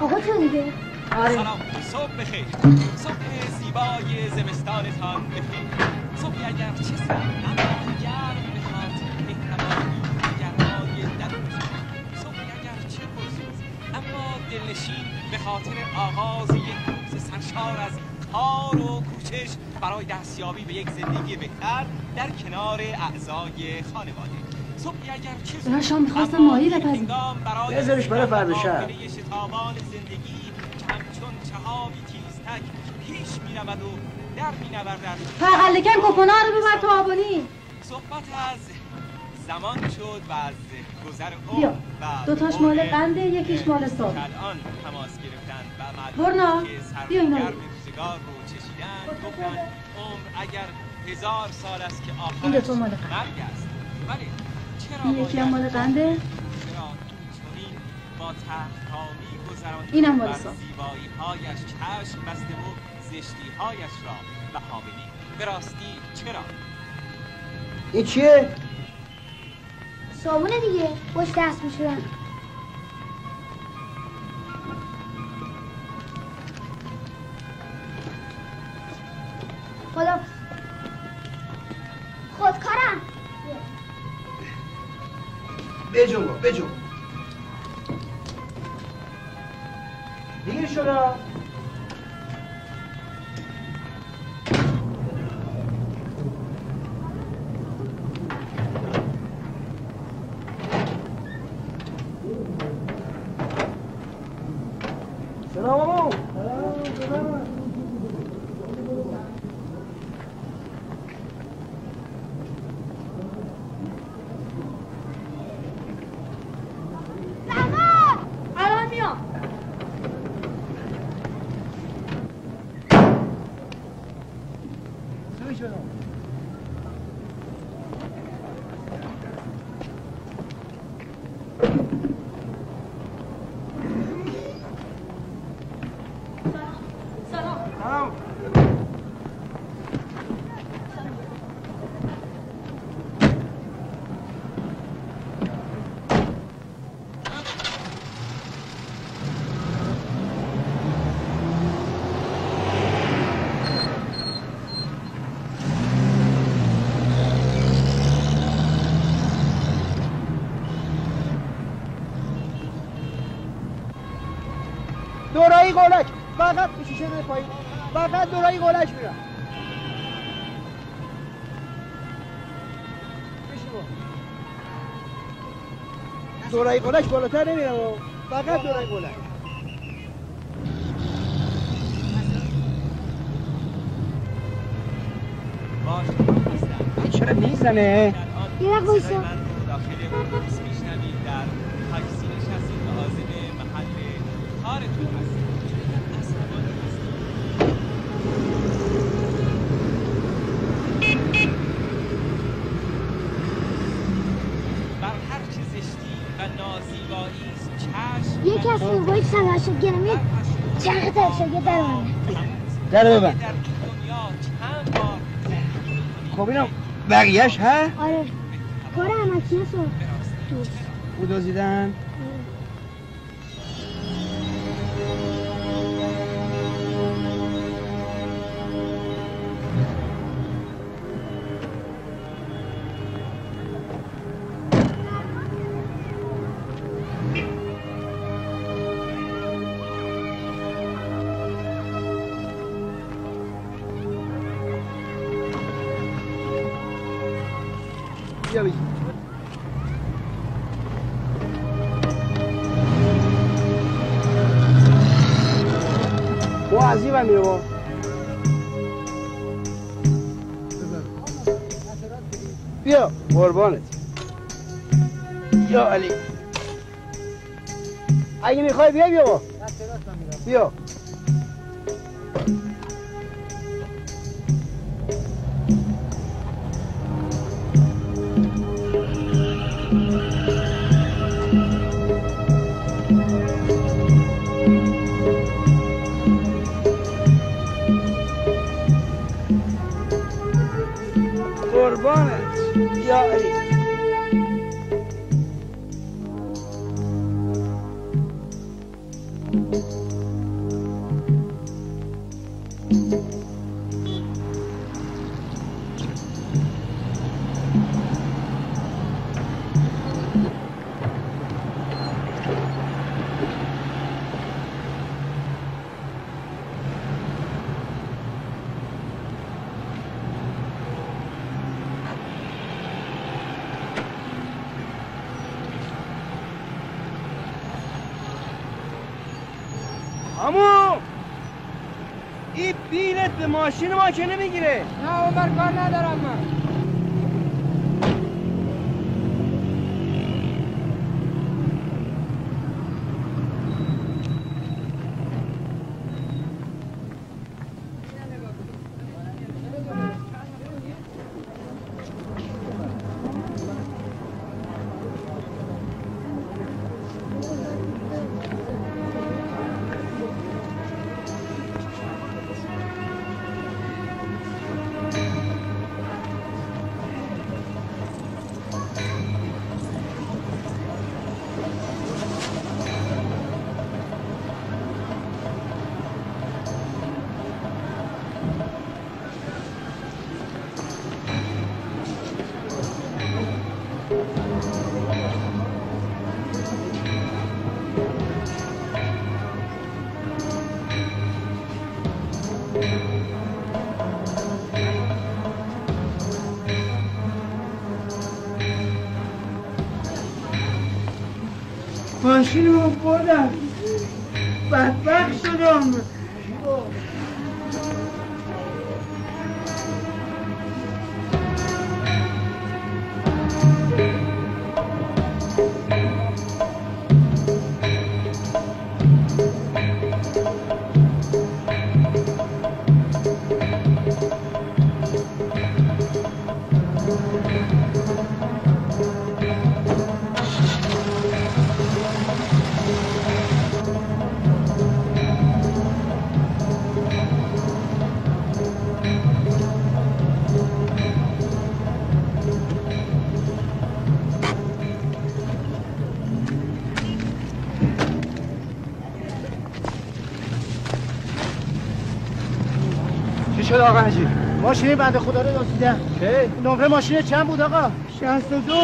آقا تو دیگه آره. سلام. صبح بخیر. صبح زیبای زمستانتان بخیر. صبح اگر چه سر اما گرم به خاطر مهربانی گرمای درونتان صبح اگر چه پرسوز اما دلنشین به خاطر آغاز یک روز سرشار از کار و کوشش برای دستیابی به یک زندگی بهتر در کنار اعضای خانواده. دارم شام می‌خواستم ماهی برای بذارش برای فردا شب. می‌نوردد پقلکم کپونا رو ببر تو آبانی صحبت از زمان شد و از گذر بیا. عمر و دوتاش مال قنده یکیش مال که الان تماس گرفتن و برنا، بیا اینا رو. روزگار رو چشیدن گفتن عمر اگر هزار سال است که آخرش این دوتا مال قند. مرگ است ولی چرا این یکی هم مال قنده گذراندن اینم مال بر صبح. زیبایی‌هایش چشم بسته و زشتی‌هایش را بها به راستی چرا؟ این چیه؟ صابونه دیگه. خوش دست میشورن خدا. بجو با دورایی گلک فقط شیشه بده پایین. فقط دورایی گلک میرم. دورایی گلک بالاتر نمیرم فقط دورایی گلک چرا می‌زنه؟ یه من رو داخل اتوبوس میشنوید در تاکسی نشستید عازم محل کارتون هستید عصبانی هستید بر هر چه زشتی و نازیبایی است چشم یکی از فیلم‌های سمرشد گرمی چند تا شاگرد در آمده در ببن در این دنیا چند بار زندگی خب اینم بقیهش ها آره. کار امکیه سو دوست او دزدیدن. با بیا قربانت. یا علی. اگه می‌خوای بیا بیا با بیا. همون این بیلت به ماشین ما که نمی‌گیره. نه عمر کار ندارم من. ماشین آقا حجی؟ ماشین بنده خدا رو دزدیدن چه؟ نمره ماشین چند بود آقا؟ 62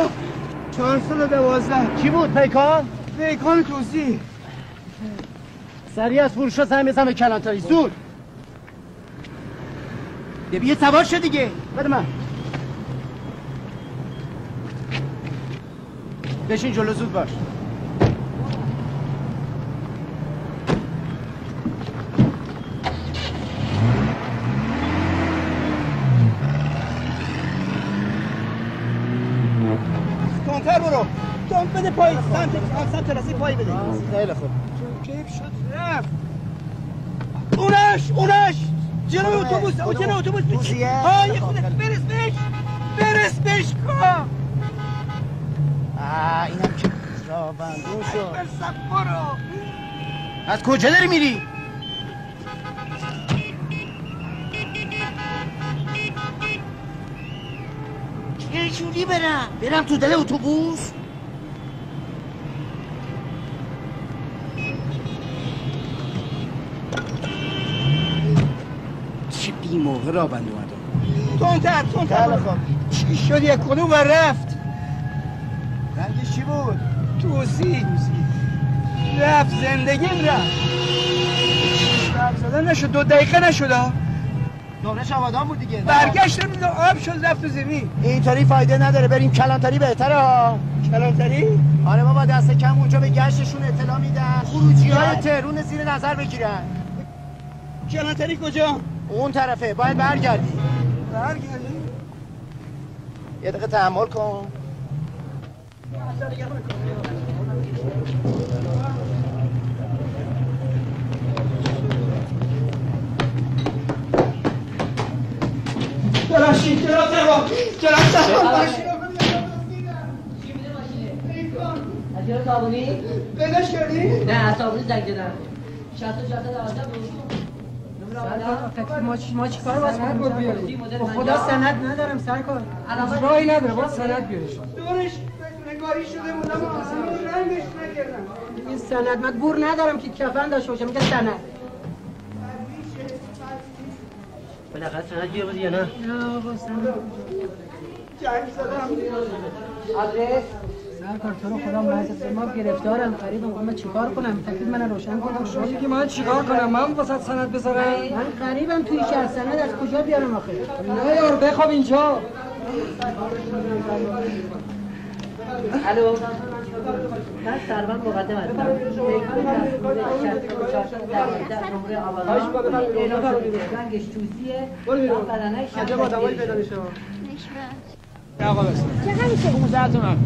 412 کی بود؟ پیکان؟ پیکان توسی. سریع از فروش زنگ بزن به کلانتری. زود. یه سوار شد دیگه. بده من. بشین جلو زود باش. تونتر برو. تون بده پای سمت سمت رسی پای بده. خیلی خوب. کیف شد؟ رفت. اونش اونش. جلو اتوبوس او جلو اتوبوس. توزیه؟ ها یه خودت برس بهش برس بهش کام آه اینم که رابندون شد. برسم برو. از کجا داری میری؟ چه جوری برم؟ برم تو دل اتوبوس؟ چه بی موقع را بند اومدم تونتر تونتر. خوب. چی شد یک کدوم و رفت رنگش چی بود؟ توسی رفت زندگیم رفت رفت زدن نشد دو دقیقه نشد ها. نمرش آبادان بود دیگه. برگشت نمی‌دونم آب شد رفت تو زمین. اینطوری فایده نداره بریم کلانتری بهتره ها. کلانتری؟ آره بابا دست کم اونجا به گشتشون اطلاع میدن. خروجی های تهرون زیر نظر بگیرن. کلانتری کجا؟ اون طرفه. باید برگردی. برگردی؟ یه دقیقه تحمل کن. جلاشی جلو تروا جلو تروا ماشین رو از صابونی؟ پیداش کردی؟ نه از صابونی زنگ زدم 60 60 12 بود ما چی ما چی کار باز کنیم؟ مدل به خدا سند ندارم سرکار راهی نداره باز سند بیارش. دورش سیگاری شده بودم اصلا رنگش نکردم. این سند من گور ندارم که کفن داشته باشه میگه سند. بالاخره سند گیر بودی یا نه؟ جنگ زدم آدرس سرکار تو رو خدا مزد ما گرفتارم قریبم من چیکار کنم تکلیف من روشن کنم شما که من چیکار کنم من واسه سند بذارم من قریبم توی شهر سند از کجا بیارم آخه نه یار بخواب اینجا الو. من سربان مقدم هستم شده رنگش توسیه بدنه میشه چقدر میشه؟ 15 تومن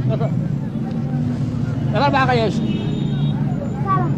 ببر بقیهش سلام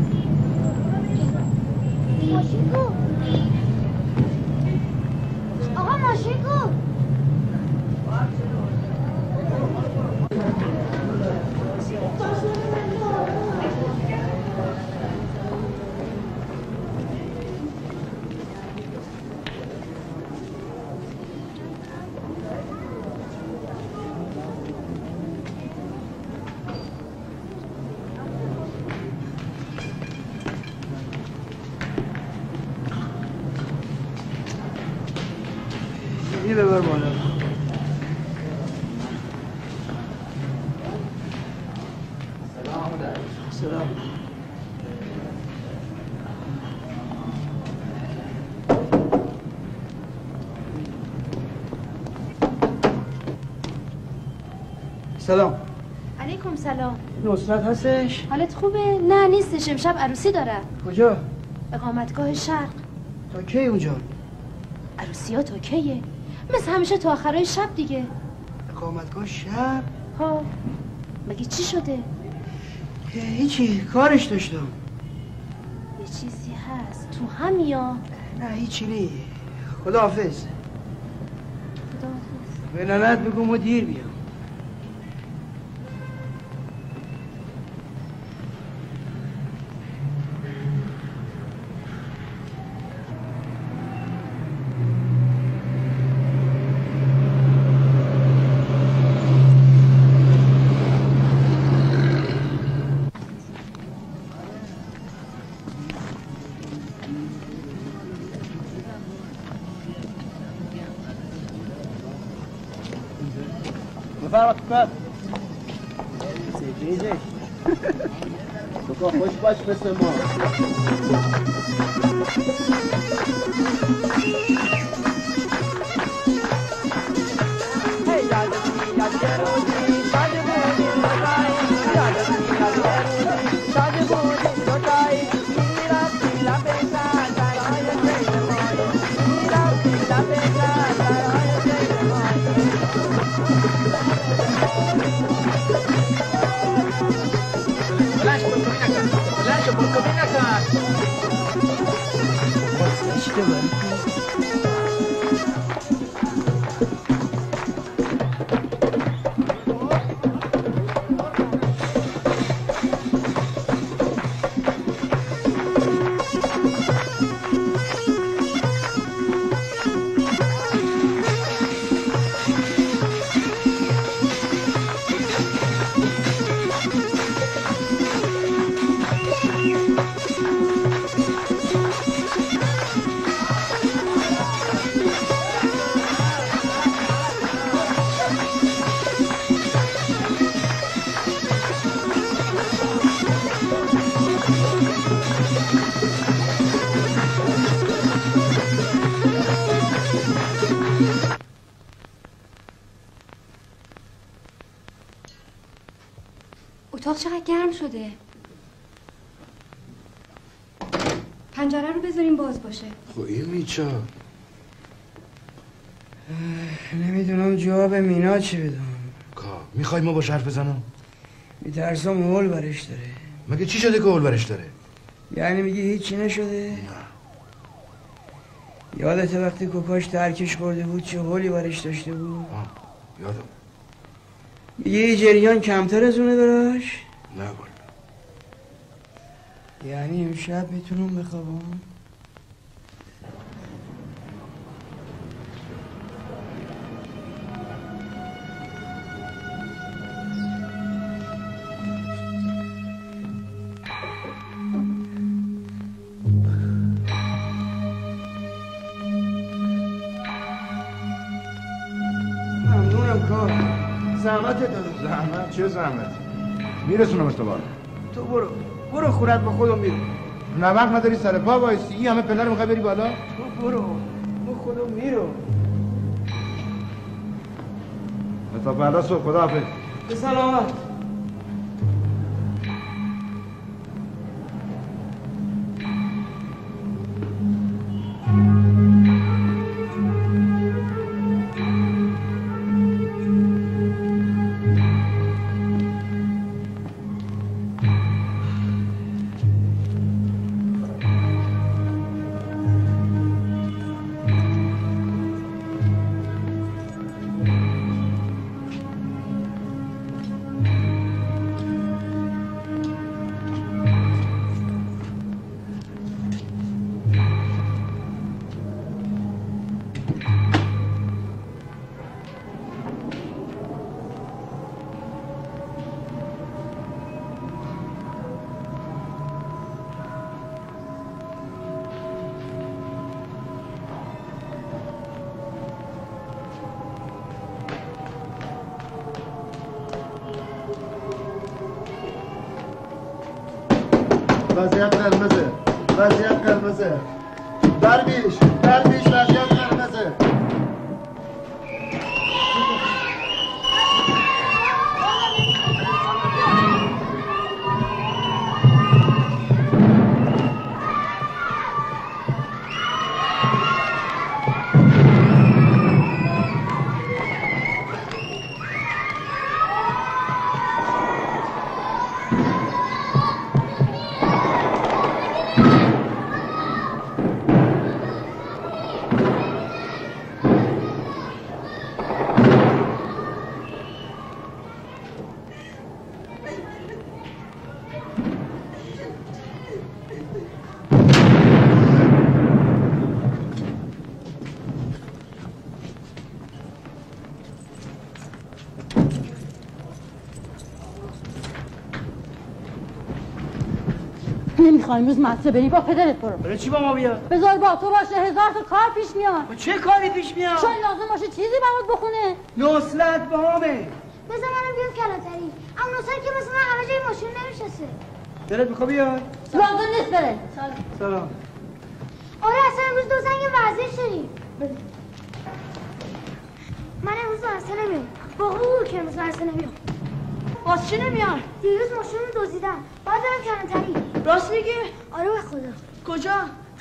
سلام. علیکم سلام. نصرت هستش؟ حالت خوبه؟ نه نیستش. امشب عروسی داره. کجا؟ اقامتگاه شرق. تا کی اونجا؟ عروسی ها تا کیه؟ مثل همیشه تا آخرای شب دیگه. اقامتگاه شب ها. مگه چی شده؟ هیچی. کارش داشتم. یه چیزی هست. تو همیا؟ نه هیچی نی خداحافظ. خداحافظ. به ننت بگو مدیر بیام. کار خوش باش مثل ما نمی‌دونم جواب مینا چی بدم. کا می‌خوای ما با حرف بزنم؟ میترسم هول برش داره. مگه چی شده که اول برش داره؟ یعنی میگی هیچی نشده؟ یادت وقتی کوکاش ترکش خورده بود چه هولی برش داشته بود؟ آه، یادم. میگه یه جریان کمتر از اونه براش نه گل یعنی امشب می‌تونم بخوابم؟ داره. زحمت چه زحمت؟ میرسونم تو بالا تو برو. برو خورت با خودم میرم. نه وقت نداری سر پا وایسی. این همه پلر می‌خوای بری بالا؟ تو برو. با خودم میرم. تا فردا صبح خدا حافظ به سلامت. vaziyat qilmasa vaziyat qilmasa darvesh نمی‌خوای امروز مدرسه بری با پدرت برو. برای چی با ما بیاد بذار با تو باشه هزار تا کار پیش میاد. چه کاری پیش میاد؟ شاید لازم باشه چیزی برات بخونه. نصلت با همه. بذار منم بیام کلاتری اما نصر که مثل من همه جای ماشین نمیشسته دلت می‌خواد بیاد لازم نیست بره. سلام. آره اصلا امروز دو زنگ ورزش داریم من امروز مدرسه نمیام با او که امروز مدرسه نمیام باز چی نمیان دیروز ماشین رو دزدیدن باید برم کلانتری. راست میگی؟ آره به خدا. کجا؟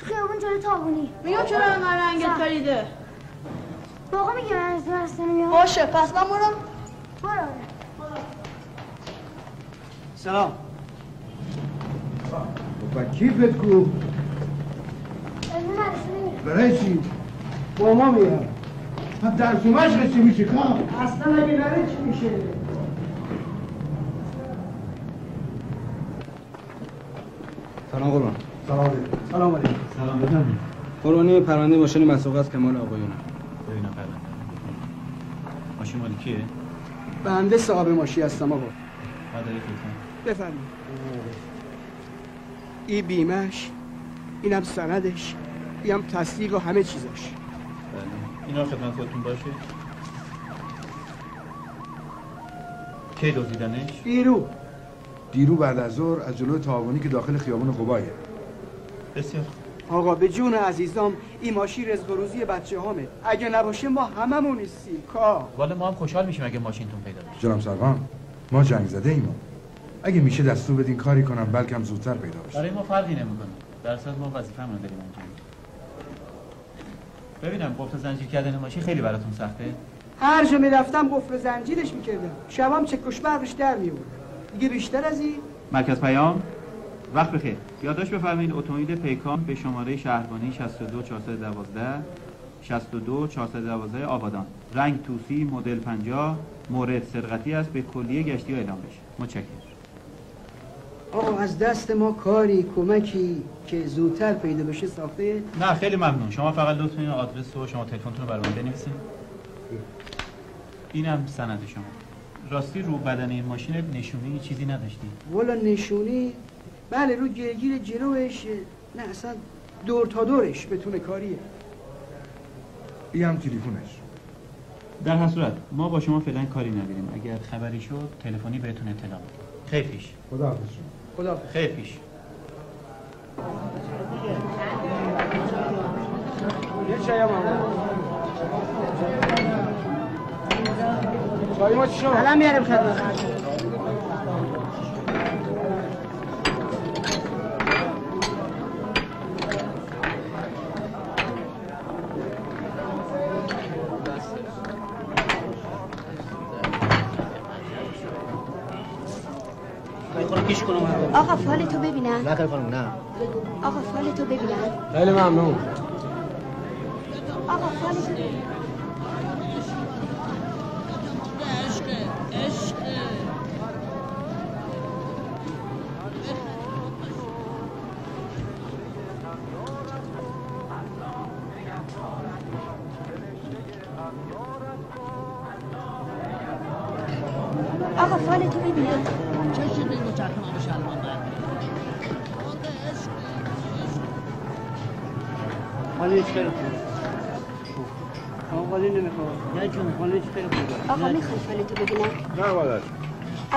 تو خیابون جلو تابونی. میگم چرا انقدر رنگت پریده؟ باقا میگه من امروز مدرسه نمیام. باشه پس من برم. برو. آره. سلام و کیفت کو برای چی؟ با ما میاد هم درس و مشق چی میشه؟ کام اصلا اگه نره چی میشه؟ سلام قربان. سلام علیکم. سلام علیکم. سلام بفرمایید. قربانی پرونده ماشین مسوق از کمال آقایونه ببینم پرونده. ماشین مال کیه؟ بنده صاحب ماشی هستم آقا. بفرمایید. این بیمش اینم سندش اینم تصدیق و همه چیزاش بله. اینا خدمت خودتون باشه. کی دزدیدنش؟ دیرو دیرو بعد از ظهر از جلو تاوانی که داخل خیابون قبایه. بسیار. آقا به جون عزیزام این ماشین رزق و روزی بچه هامه. اگه نباشه ما هممون نیستیم. کا. والا ما هم خوشحال میشیم اگه ماشینتون پیدا بشه. جناب سروان ما جنگ زده ایم. اگه میشه دستور بدین کاری کنم بلکم زودتر پیدا بشه. برای ما فرقی نمی‌کنه. در صورت ما وظیفه رو داریم انجام میدیم. ببینم قفل زنجیر کردن ماشین خیلی براتون سخته؟ هر جا می‌رفتم قفل زنجیرش می‌کردم. شبام چه کشبرش در میورد دیگه بیشتر از این. مرکز پیام. وقت بخیر. یادداشت بفرمایید اتومبیل پیکان به شماره شهربانی 62 412 62 412 آبادان. رنگ توسی مدل 50 مورد سرقتی است به کلیه گشتی اعلام بشه. متشکرم. آقا از دست ما کاری کمکی که زودتر پیدا بشه ساخته. نه خیلی ممنون. شما فقط لطف کنید آدرس و شما تلفنتون رو برام بنویسید. اینم سند شما. راستی رو بدن این ماشین نشونه چیزی نداشتی. والا نشونی؟ بله رو گرگیر جلوش نه اصلا دور تا دورش بتونه کاریه. این هم تلفنش در هر صورت ما با شما فعلا کاری نداریم. اگر خبری شد تلفنی بهتون اطلاع میدیم. خیلی پیش. خدا خدا خیلی پیش. یه چای الان میارم خدمت آقا فال تو ببینم. نه خانم نه. آقا فال تو ببینم. خیلی ممنون. آقا فال تو ببینم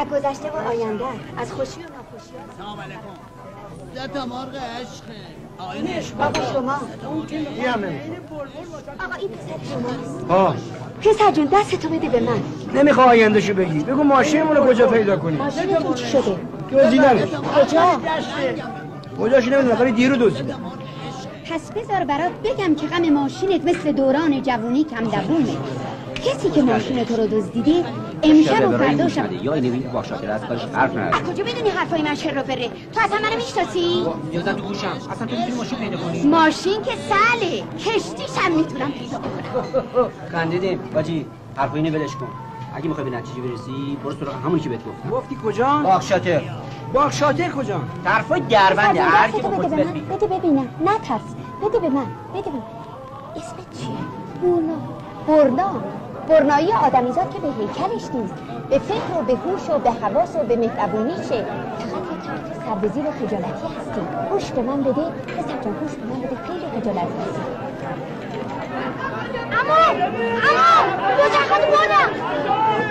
از گذشته و آینده از خوشی و ناخوشی. سلام علیکم. ده تا مرغ عشقه. آقای آقا شما. آقا این پسر ها پسر جون دست تو بده به من. نمی‌خواه آیندهشو بگی. بگو ماشینمون رو کجا پیدا کنی؟ ماشینتون چی شده؟ دزدیدنش کجا؟ کجاش نمی‌دونم ولی دیرو دزدیدن پس بذار برات بگم که غم ماشینت مثل دوران جوونی کم دوومه کسی که ماشین تو رو دزدیده امشب و فردا شب. یا اینو بگی با شاکر از کارش حرف از نداره کجا بدونی حرفای من چرا بره؟ تو اصلا منو می‌شناسی؟ یادم تو گوشم. اصلا تو می‌تونی ماشین پیدا کنی؟ ماشین که ساله کشتیشم می‌تونم پیدا کنم. خندیدیم باجی حرف اینو ولش کن. اگه می‌خوای به نتیجه برسی برو سراغ همونی که بهت گفتم. گفتی کجا؟ باغ شاکر باغ شاطر کجا؟ طرفای دربنده پسر هر کی بده به من. بده ببینم. نترس بده به من. بده به من اسمت چیه؟ برنا برنا برنایی آدمیزاد که به هیکلش نیست. به فکر و به هوش و به حواس و به مهربونیشه فقط سر به زیر خجالتی هستی. هوش به من بده پسر جان هوش به من بده. خیلی خجالتی هستی. اما اما دوچرخه بردم همینجاست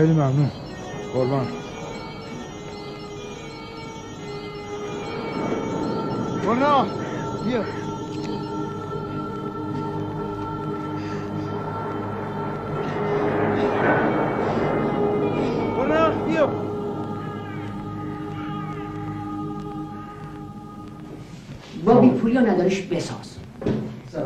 خیلی ممنون. قربان. برنا. بیا. برنا بیا. با بی پولی و ندارش بساز.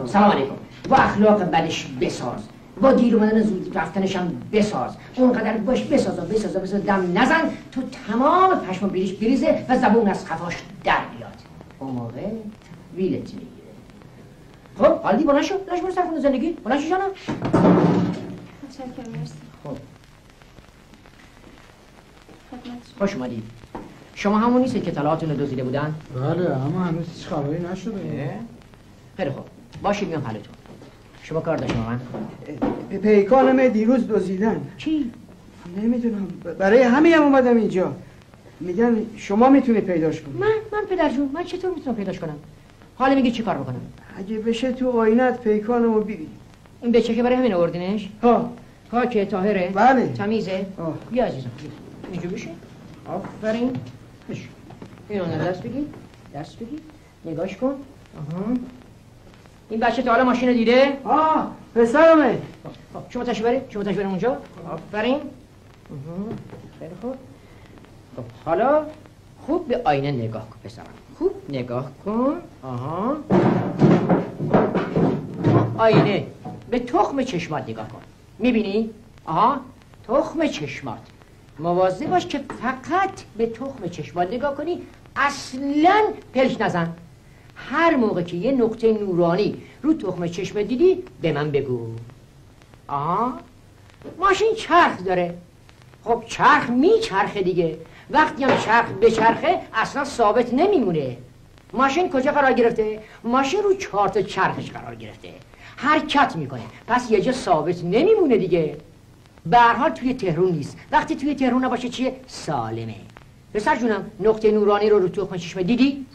سلام علیکم. با اخلاق بدش بساز. با دیر اومدن زود رفتنش هم بساز. اونقدر باش بساز و بساز و بساز. دم نزن تو تمام پشم بیریش بریزه و زبون از خفاش در بیاد. اون موقع ویلت می‌گیره. خب حالا دی بلند شو. داشت برو سر زندگی. بلند شو جانم خب. خوش اومدید شما همون نیستید که طلاعاتون رو دزدیده بودن؟ بله اما هنوز هیچ خبری نشده. خیلی خوب. باشید میام حلتون شما کار داشت با من پیکانم دیروز دزدیدن. چی؟ نمی‌دونم. برای همین هم اومدم اینجا. میگن شما می‌تونید پیداش کنید من؟ من پدر جون من چطور می‌تونم پیداش کنم؟ حالا میگی چی کار بکنم؟ اگه بشه تو آینت پیکانمو ببین این بچه که برای همین آوردینش؟ ها. پاکه طاهره. بله. تمیزه. آه. بیا عزیزم. اینجا بشه آفرین بشه اینو دست بگیر. دست بگیر. نگاش کن. آها. این بچه تا حالا ماشین رو دیده؟ آه پسرمه. خب، شما تشریف برید شما تشریف برید اونجا؟ آفرین. خیلی خوب. خب حالا خوب به آینه نگاه کن پسرم. خوب نگاه کن. آها. آینه به تخم چشمات نگاه کن. می‌بینی؟ آها تخم چشمات. مواظب باش که فقط به تخم چشمات نگاه کنی. اصلا پلک نزن. هر موقع که یه نقطه نورانی رو تخم چشم دیدی به من بگو. آها؟ ماشین چرخ داره. خب چرخ میچرخه دیگه. وقتی هم چرخ بچرخه اصلا ثابت نمیمونه. ماشین کجا قرار گرفته؟ ماشین رو چهار تا چرخش قرار گرفته. حرکت می‌کنه. پس یه جا ثابت نمیمونه دیگه. به توی تهرون نیست. وقتی توی تهرون نباشه چیه؟ سالمه. پسر جونم نقطه نورانی رو رو تخم چشم دیدی؟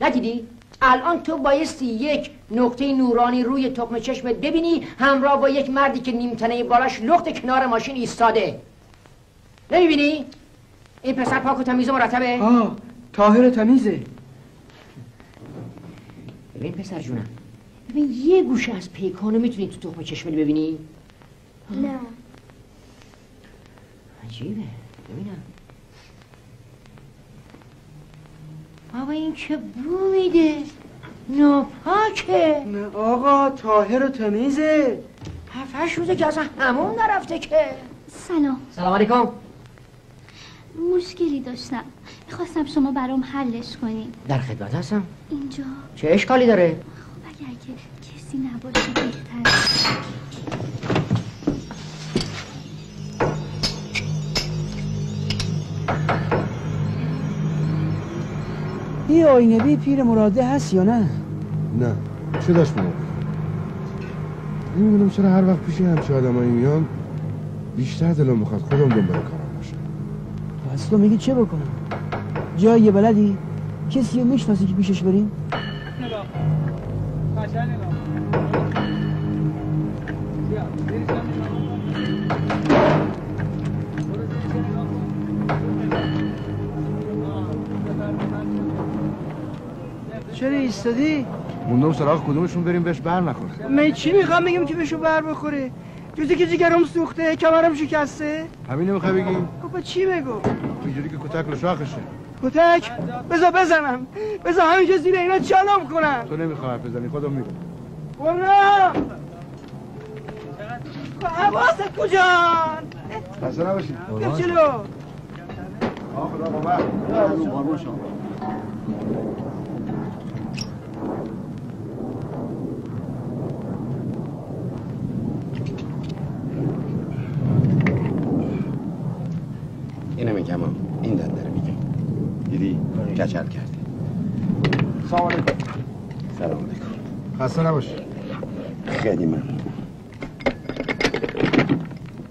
ندیدی؟ الان تو بایستی یک نقطه نورانی روی تخم چشمت ببینی همراه با یک مردی که نیمتنه بالاش لخت کنار ماشین ایستاده نمی‌بینی؟ این پسر پاک و تمیز و مرتبه؟ آه تاهر تمیزه ببین پسر جونم ببین یه گوشه از پیکانو می‌تونی تو تخم چشمت ببینی؟ نه عجیبه ببینم بابا این چه بو میده ناپاکه. نه آقا تاهر و تمیزه. هفتش روزه که اصلا همون نرفته که. سلام. سلام علیکم. مشکلی داشتم. می‌خواستم شما برام حلش کنین. در خدمت هستم. اینجا. چه اشکالی داره؟ خب اگر که کسی نباشه بهتر. این آینه بی پیر مراده هست یا نه؟ نه. چه داشت بابا نمی‌دونم چرا هر وقت پیش همچه آدمایی میام بیشتر دلم می‌خواد خودم دنبال کارم باشم. پس تو میگی چه بکنم؟ جای یه بلدی؟ کسی رو می‌شناسی که پیشش بریم؟ چرا ایستادی؟ موندم سراغ کدومشون بریم بهش بر نخوره. من چی می‌خوام بگم که بهشو بر بخوره؟ جوزی که جگرم سوخته کمرم شکسته؟ همین نمی‌خوای بگی؟ خب چی بگو؟ اینجوری که کتک رو شاخشه کتک؟ بذار بزنم. بذار همینجا زیر اینا چالم کنم. تو نمی‌خوای بزنی خودم میگم. برم حواست کجان خسته نباشی. بیا جلو. آه خدا بابا قربون شما اینو میگم هم. این داد داره میگم دیدی کچل کرده. سلام علیکم. سلام علیکم. خسته نباشی. خیلی من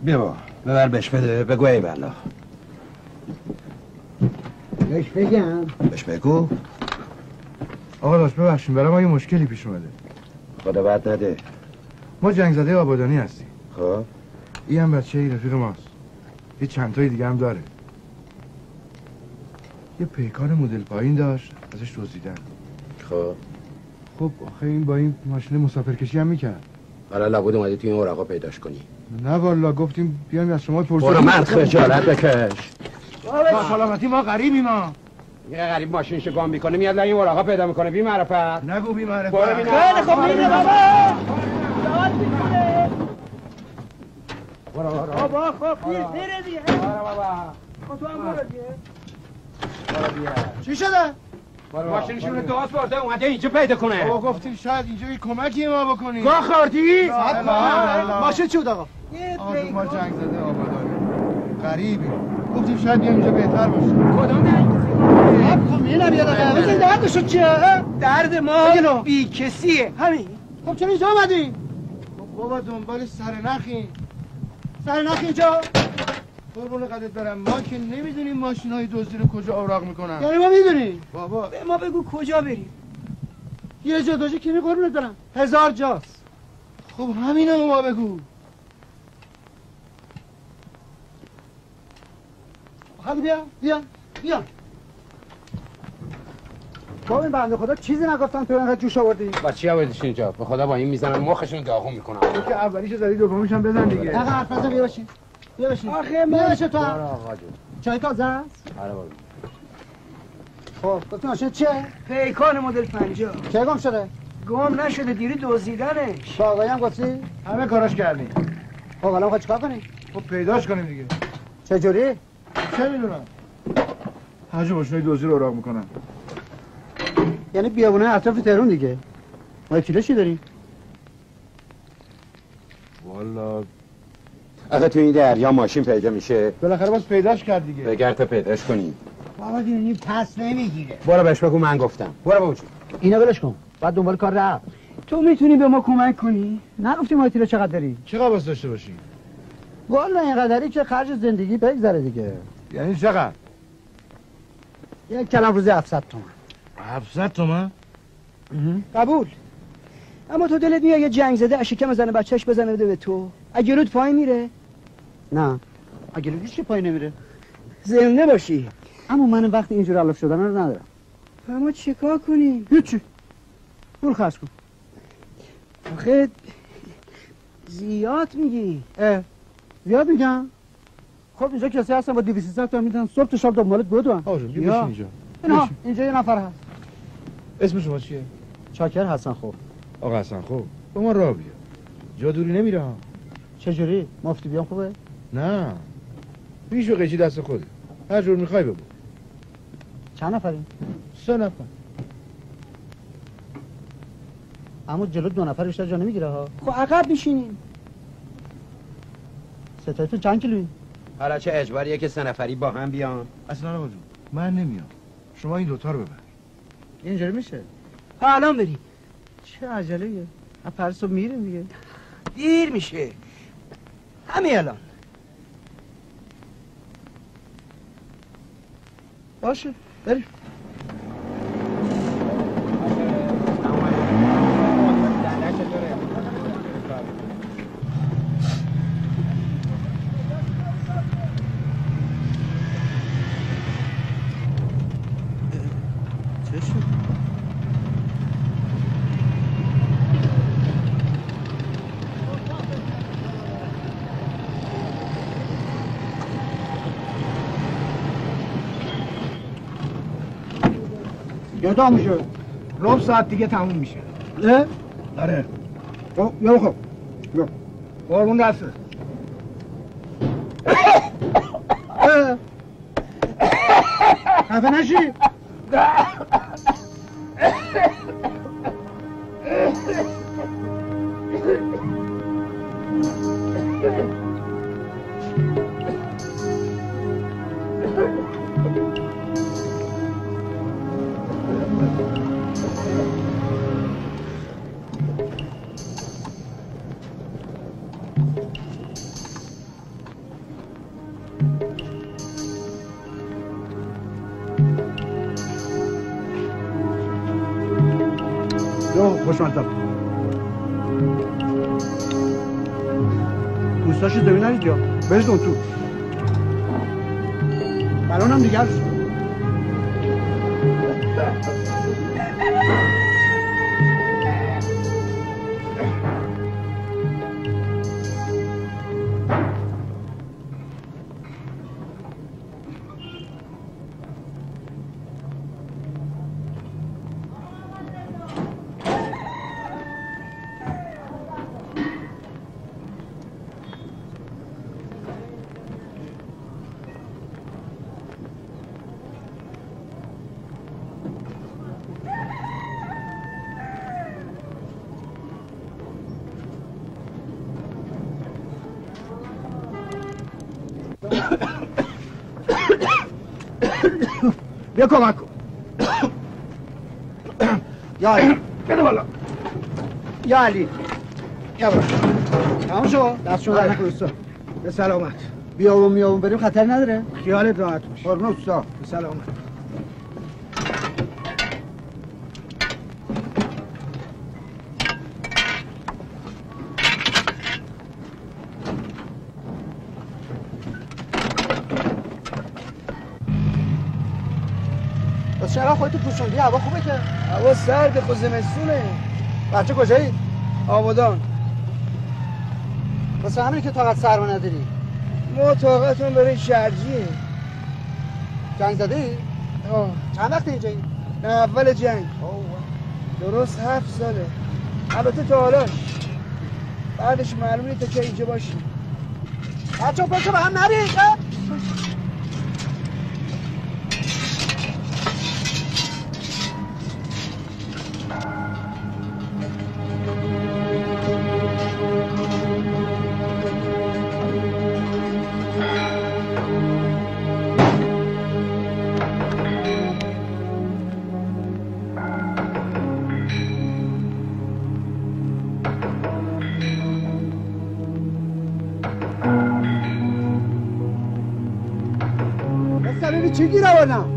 بیا با ببر بهش بده بگو ای بلا. بهش بگم. بهش بگو. آقا داشت ببخشیم برای ما یه مشکلی پیش اومده. خدا بعد نده. ما جنگ زده آبادانی هستیم. خب. این هم بچه ای رفیق ماست. یه چند تای دیگه هم داره. یه پیکان مدل پایین داشت ازش دزدیدن. خب. خب آخه این با این ماشین مسافرکشی هم می‌کرد. حالا لابد اومدی توی این ورقا پیداش کنی. نه والا گفتیم بیایم از شما پرسید برو مرد خجالت بکش. با سلامتی ما غریبی ما یه غریب ماشینشو گام می‌کنه میاد این ورقا پیدا می‌کنه. بی معرفت. نگو بی معرفت. خیلی خب میره بابا بابا خب دیگه. برو بابا خب تو هم برو دیگه. چی شده؟ ماشینشون رو درست برده اومده اینجا پیدا کنه. بابا گفتیم شاید اینجا یه کمکی ما بکنیم گاه خوردی؟ ماشین چی بود آقا؟ آقا ما جنگ زده آبادانی غریبی. گفتیم شاید بیام اینجا بهتر باشه. کدام میرم یه دقیقه دردشو چیه درد ما بی کسیه همین. خب چرا اینجا آمدی؟ خب بابا دنبال سر نخیم سر نخ اینجا. قربون قدرت برم. ما که نمی‌دونیم ماشین های دزدی رو کجا اوراق می‌کنن. یعنی ما می‌دونی بابا. به ما بگو کجا بریم. یه جا دو جا که قربونت برم. هزار جاست. خب همینو ما بگو. خب بیا بیا بیا. با این بنده خدا چیزی نگفتن تو اینقدر جوش آوردی؟ با چی آوردیش اینجا؟ به خدا با این می‌زنن مخشون داغون می‌کنم که اولیشو زدی دومیش هم بزن دیگه. آقا حرف نزن بیا باشین بیا باشین آخه بیا من- باشین تو آره. آقا جون. چای تازه است؟ آره بابا. خب گفتی ماشین چیه پیکان مدل 50 چه گم شده؟ گم نشده دیری دزدیدنش. با آقایی هم گفتی؟ همه کاراش کردیم. خب الان می‌خوای چیکار کنی؟ خب پیداش کنیم دیگه. چه جوری چه می‌دونم. حاج ماشینای دوزی رو اوراق می‌کنن. یعنی بیابونه اطراف تهرون دیگه. ما کیلو چی داریم. والا آخه تو این دریا ماشین پیدا میشه. بالاخره باز پیداش کرد دیگه. بگر تا پیداش کنیم. بابا دیونی پس نمی‌گیره. برو بهش بگو من گفتم. برو بابا جون. اینا ولش کن. بعد دنبال کار رفت. تو می‌تونی به ما کمک کنی؟ نگفتی ما کیلو چقدر داری چقدر باز داشته باشی؟ والا اینقدری که خرج زندگی بگذره دیگه. یعنی چقدر؟ یک کلم روزی 700 تومن 700 تومن قبول. اما تو دلت میاد یه جنگ زده از شکم زن بچهش بزنه بده به تو. اگه رود پایین میره. نه. اگه هیچ چی پای نمیره. زنده باشی. اما من وقت اینجور علف شدن رو ندارم. اما چیکار کنیم؟ هیچی. پول خرج کن. آخه زیاد میگی. اه. زیاد میگم؟ خب اینجا کسی هستن با 200 تا میدن. صبح تا شب دنبالت جون بیا. بشین اینجا. اینجا یه نفر هست. اسم شما چیه؟ چاکر حسن خوب. آقا حسن خب با ما راه بیا. جا دوری نمیره ها. چجوری؟ مفتی بیام خوبه؟ نه. ریش و قیچی دست خوده هر جور می‌خوای بگو چند نفریم؟ سه نفر. اما جلو دو نفر بیشتر جا نمی‌گیره ها. خب عقب میشینیم. ستایتون چند کیلویی حالا چه اجباریه که سه نفری با هم بیان؟ اصلا آقا من نمیام. شما این دوتا رو ببر. اینجوری میشه؟ ها الان بریم. چه عجله یه پرسو میریم دیگه. دیر میشه. همین الان. باشه. بریم چه شد یادم میشه. ربع ساعت دیگه تموم میشه. اه؟ آره. خب یا خب قربون دسته خفه نشی. نرید یا بزدون تو بلانم بیا کمک کن. یا علی. بده بالا. یا علی. یا برو تمام شو. دست شما در به سلامت. بیا و میا و بریم خطر نداره. خیالت راحت باشه. قربون استاد. به سلامت. پوشوندی هوا خوبه که؟ هوا سرد خود زمستونه. بچه کجایی؟ آبادان. واسه همینه که طاقت سرما نداری. ما طاقتون برای شرجیه جنگ زده ای؟ آه. چند وقت اینجایی؟ نه اول جنگ. درست هفت ساله. البته تا حالاش بعدش معلومه تا چه اینجا باشیم. بچه پاشو به هم نرید ببین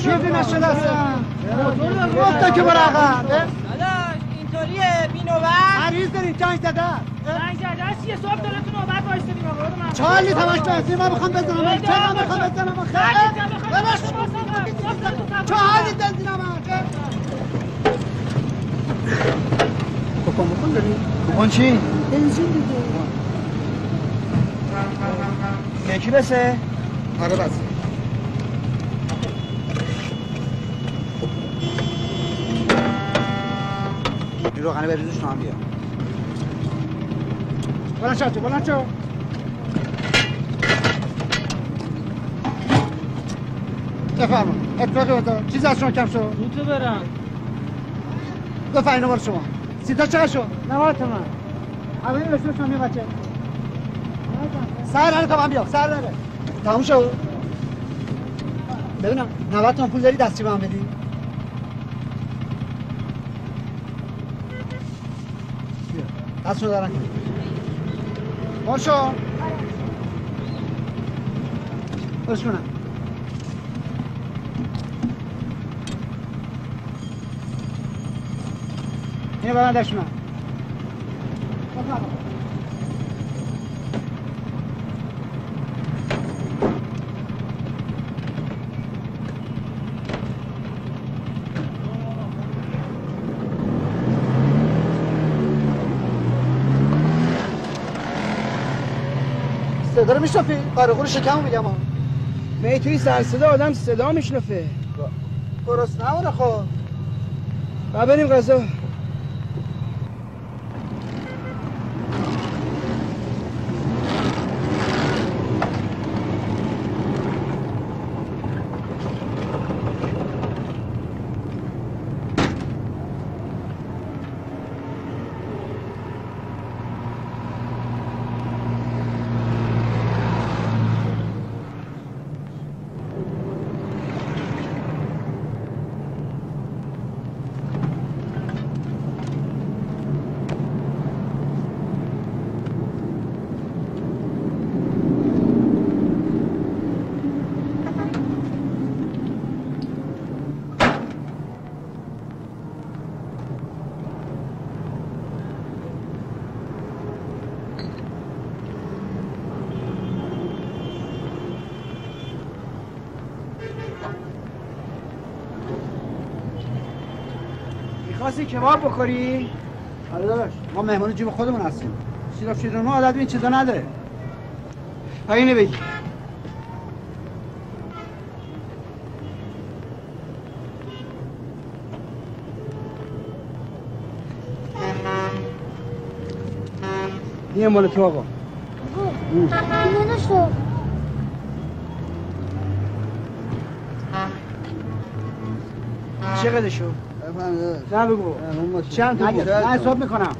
چیزی نشده اصلا گفته که برو عقب داداش اینطوریه بی نوبت مریض داریم جنگ زده جنگ زده است یه صبح داره تو نوبت وایستادیم آقا من چالی تماش بسیم من می‌خوام بزنم چه من می‌خوام بزنم بباش چه حالی بنزینم کپون بکن داری؟ کپون چی؟ بنزین دیگه یکی بسه؟ آره بس روغنه بریزش تو هم بیا. بلند شو تو، بلند شو. بفرما. اتفاقی بتا چیز از شما کم شد؟ رو تو برم. دو فاینه بار شما. سیتا چقدر شد؟ نوات تومن. اولین رسول شما یه بچه سر نره تا من بیا سر نره. تموم شد. ببینم 90 تومن پول داری دستی به من بدی؟ دست رو دارن باشو. برش کنم به من. دست من صدا رو میشنفی؟ آره قول شکمو میگم ها می توی سر صدا آدم صدا میشنفه درست نمونه خب و بریم غذا. خواستی کباب بخوری؟ آره داداش ما مهمون جیب خودمون هستیم. سیراب شیرینو عادت به این چیزا نداره اینو بگی. این مال تو آقا. چقدر شو؟ نه بگو چند تا بود؟ من حساب می‌کنم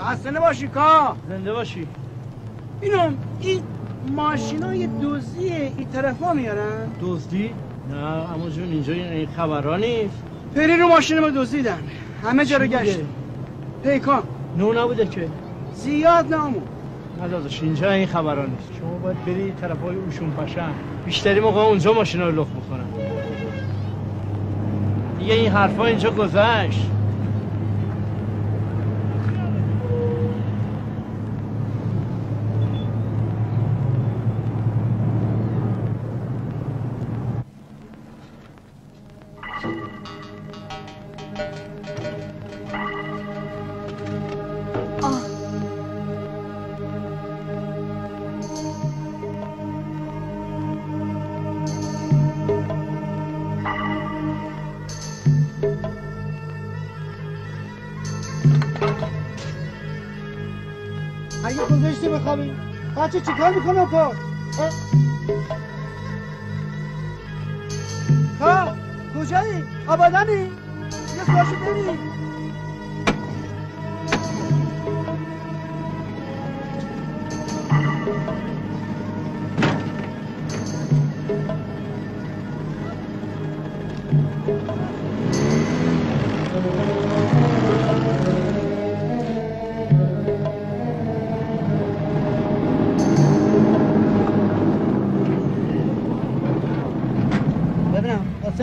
خسته نباشی کا زنده باشی اینم این ماشین های دوزیه این طرف ها میارن دزدی؟ نه اما جون اینجا این خبرها نیست پری رو ماشین ما دزدیدن. همه جا رو؟ گشت. پیکان. نو نبوده که؟ زیاد نامو نه داداش اینجا این خبرها نیست. شما باید بری طرف های اوشون پشن بیشتری موقع اونجا ماشینا رو لخ می‌کنن دیگه این حرفا اینجا گذشت.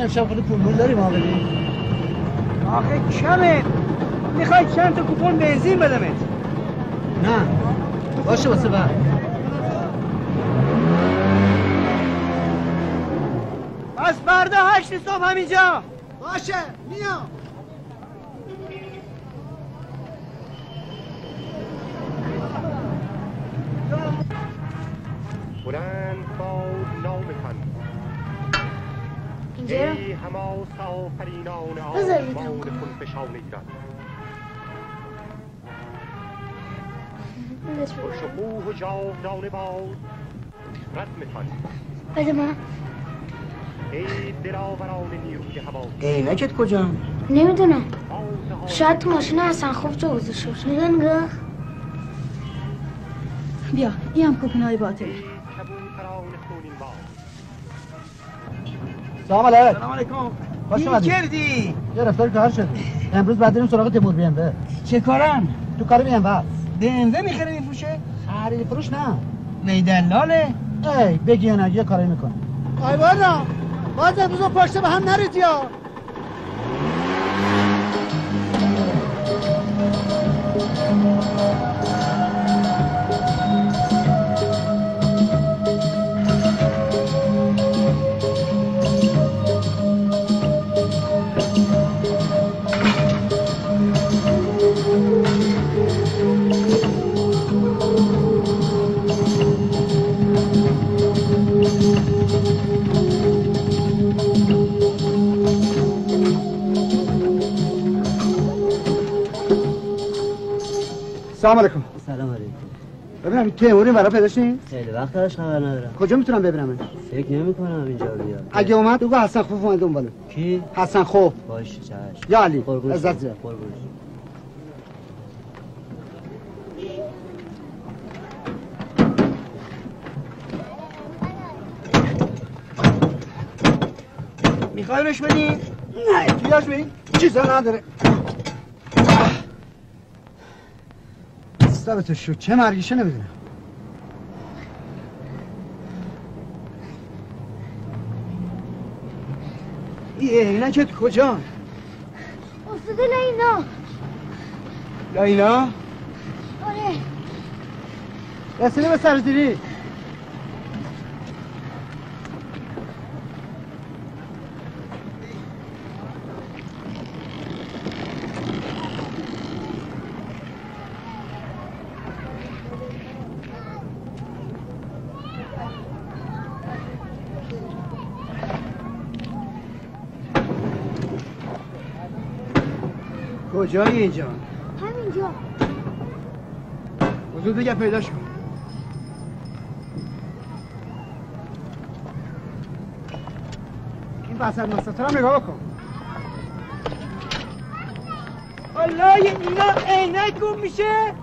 امشب خیلی پول پول داریم بدیم آخه کمه. می‌خوای چند تا کوپن بنزین بدمت؟ نه. باشه واسه بعد. پس فردا هشت صبح همینجا. باشه. خونفشان ایران بذارش رو. پرشکوه و جاودانه باد رزمتان بده من ای دلاوران نیروی هوا عینکت کجا؟ نمی‌دونم شاید تو ماشین حسن خوب جا گذاشته باشه نگاه نگاه بیا این هم کوپن های باطل سلام علیکم سلام علیکم اومدید. کردی گرفتار کار شد امروز بعد بریم سراغ تیمور بیمبه چه کارن؟ تو کار بیمبه بنده می‌خره میفروشه؟ خرید فروش نه میدلاله؟ ای بگی نه یه کاری می‌کنه آی والا باز امروز پشت به هم نرید یا سلام علیکم. سلام علیکم. ببینم تیموری برای پیداش خیلی وقت ازش خبر ندارم. کجا می‌تونم ببینم؟ فکر نمی کنم اینجا بیاد اگه اومد بگو حسن خوف اومد دنباله. کی؟ حسن خوف باشه چشم. یا علی عزت. زیاد. می‌خوای بهش بدی؟ نه تویاش ببین چیزا نداره. سبتو شو چه مرگیشه نمی‌دونم. این عینکت کجا؟ افتاده لینا. لینا؟ آره. رسیده به سرزیری کجایی اینجا. همینجا. حضور بگه پیداش کن این وسط مسطح هم نگاه کن. الله اینا عینک گم میشه.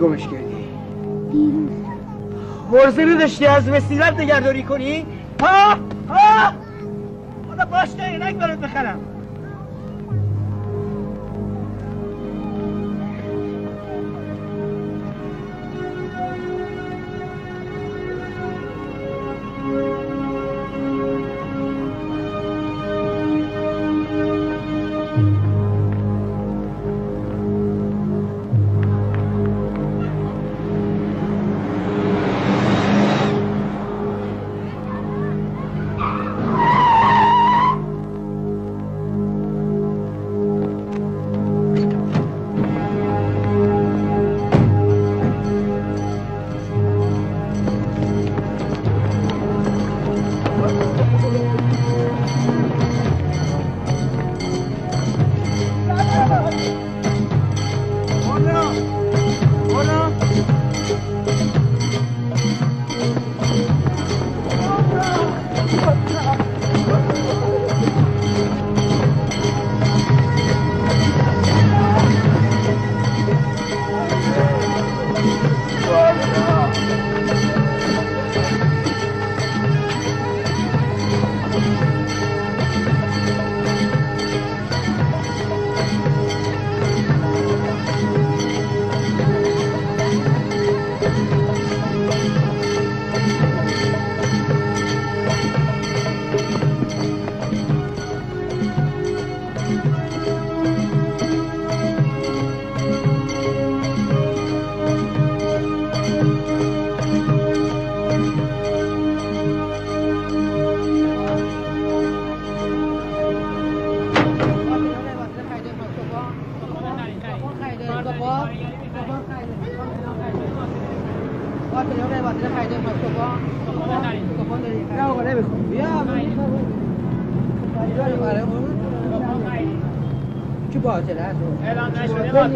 گمش کردی؟ ورزه نداشتی از وسیلت نگهداری کنی؟ ها؟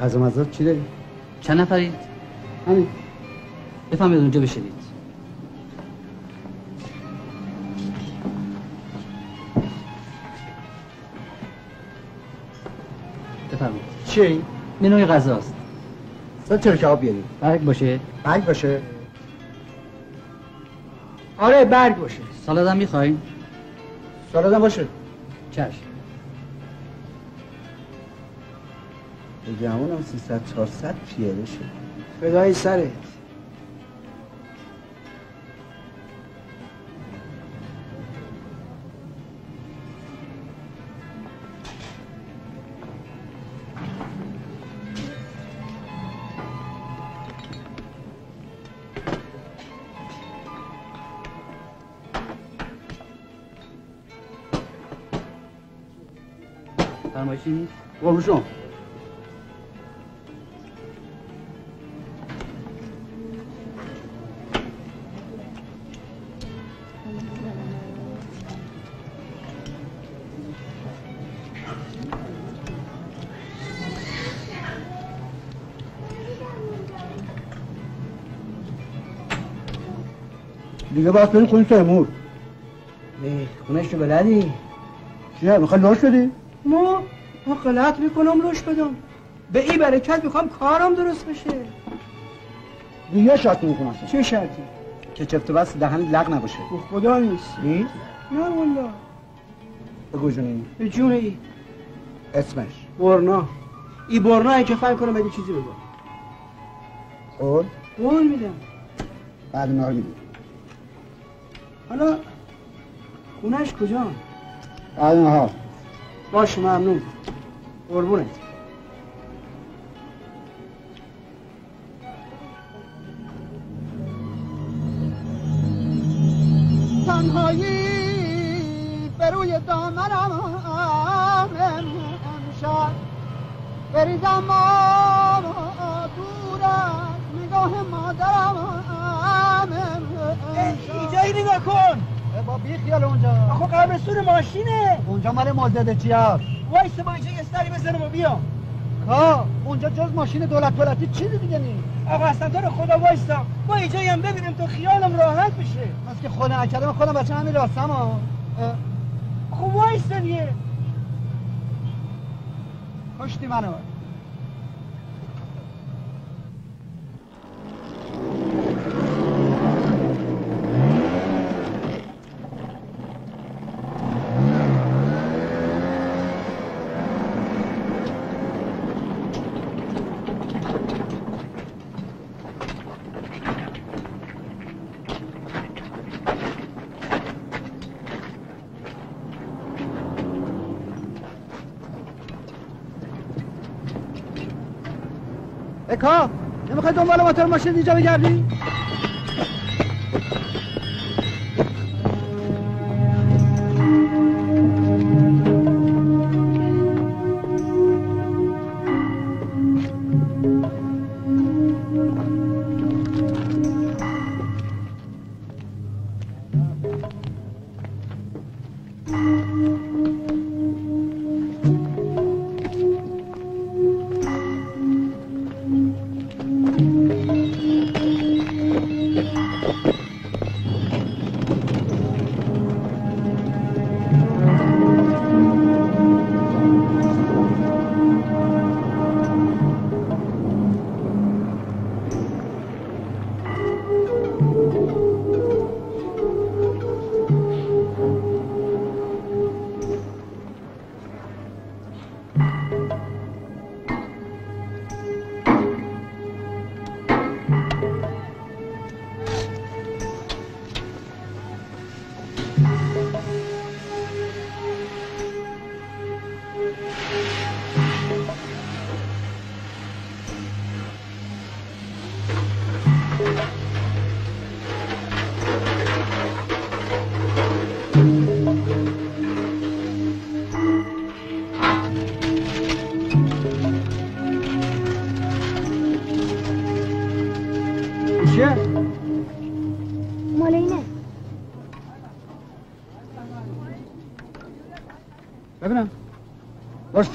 غذا مزاد چی داری؟ چند نفرید؟ همین. بفرمایید اونجا بشینید. بفرمایید. چی؟ منوی غذاست. سه چرا کباب بیاری برگ باشه. برگ باشه. آره برگ باشه. سالاد هم می‌خواین سالاد هم باشه. چشم. هم 300 400 پیاده شد. فدای سرت. فرمایشی قربون شما. دیگه باید بریم خونه تیمور خونش رو بلدی؟ چیه می‌خوای لاش بدی؟ ما ما غلط می‌کنم روش بدم. به این برکت می‌خوام کارم درست بشه. یه شرط می‌کنم چه شرطی؟ که چفت بس دهن لق نباشه. خدا نیست. نیست؟ نه والا بگو جونی به جون ای. اسمش. برنا. ای برنا ای که فهم کنم اگه چیزی بگو. قول؟ قول میدم. بعد نهار میدی. حالا خونش کجا؟ بعد نهار باش ممنون. قربونت. تنهایی بروی دامنم امشب بریزم بی خیال اونجا. آخو قبرستون ماشینه. اونجا مال مازده چی هست وایسه با اینجا یه سری بزنم و بیام. کا اونجا جز ماشین دولت دولتی چیزی دیگه نیست. آقا اصلا تو رو خدا وایسا. ما اینجا هم ببینیم تو خیالم راحت بشه. از که خونه نکردم خودم بچه همین راستم ها. خب وایسا دیگه. کشتی منو اکا نمی‌خوای دنبال موتور ماشین اینجا بگردی؟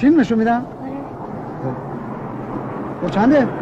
فیلمشو میدم؟ آره با چنده؟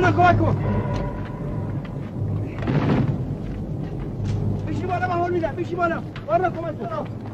برو کمک بشی بالا من هل میدم. بشی بالا. برو کمک کن.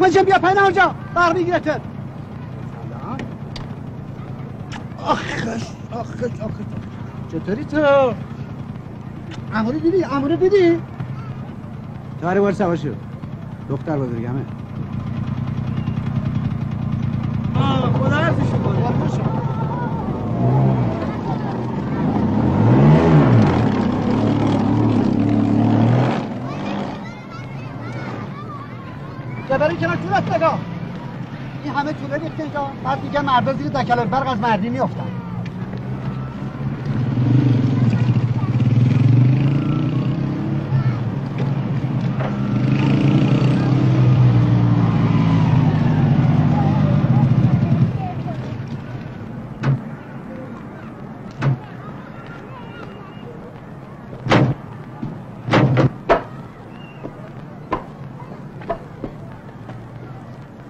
جان بیا پایین آنجا بر میگیرتت آخش آخش آخش چطوری تو امورو دیدی امورو دیدی تاری بار سوار شد دختر بزرگمه خدا حفظشون کنه جورت نگاه این همه طوله ریخته اینجا بعد دیگه مردا زیر دکل برق از مردی میافتن.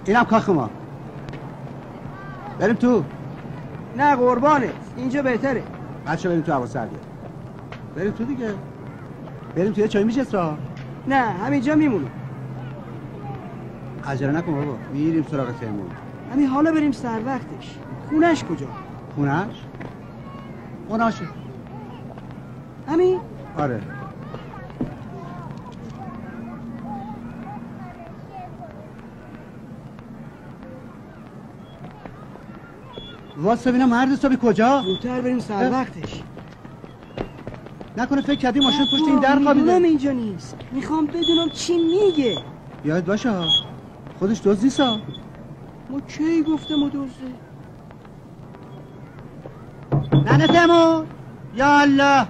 اینم کاخ ما. بریم تو. نه قربانه. اینجا بهتره. بچه بریم تو هوا سردیه بریم تو دیگه. بریم تو یه چای میشه نه همینجا میمونم. عجله نکن بابا. میریم سراغ تیمون. همین حالا بریم سر وقتش. خونش کجا؟ خونش؟ خوناشه همین؟ آره. واسه ببینم مرد حسابی کجا؟ زودتر بریم سر وقتش. نکنه فکر کردی ماشین پشت این در خوابیده. می‌دونم اینجا نیست. می‌خوام بدونم چی میگه. یاد باشه. خودش دزد نیستا ما کی گفته ما ننه تیمور یا الله.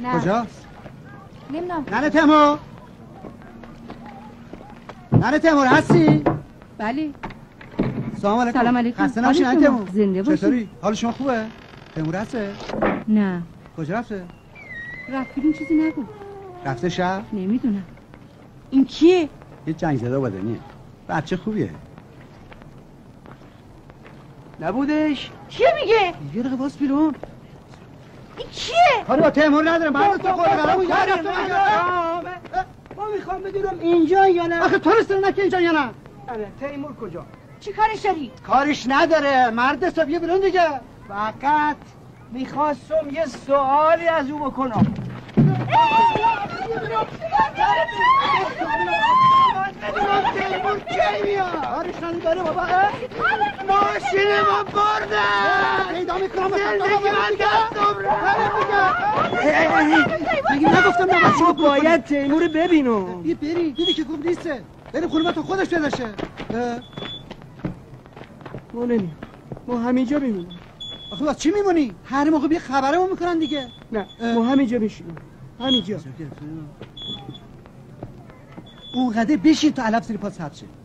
نه. کجاست؟ نمی‌دونم. ننه تیمور ننه تیمور هستی؟ بله. سلام علیکم. سلام علیکم. خسته نباشی ننه تیمور. زنده باشی. چطوری؟ حال شما خوبه؟ تیمور هسته نه. کجا رفته؟ رفت بیرون چیزی نگو. رفته شهر نمی‌دونم. این کیه؟ یه جنگ زده بدنیه بچه خوبیه. نبودش؟ کیه میگه؟ یه دقیقه باز بیرون. این کیه؟ کاری با تیمور نداره من تو خود قرارمو می‌خوام بدونم اینجا یا نه آخه تو رسونه نکه اینجا یا نه آره تیمور کجا چی کارش داری کارش نداره مرد حساب یه بیرون دیگه فقط می‌خواستم یه سوالی از او بکنم تیمور بابا ماشین ما بردن پیدا می‌کنم زندگی من دستم مگه نگفتم نه بچه ما باید تیمور ببینم بیا بری دیدی که خوب نیسته بریم خونه تو خودش پیدا شه اه. ما نمیم ما همینجا میمونیم آخه چی میمونی هر موقع بیا خبرمون می‌کنن دیگه نه ما همینجا میشینیم همینجا اونقدر بشین تا علف زیر پاس حد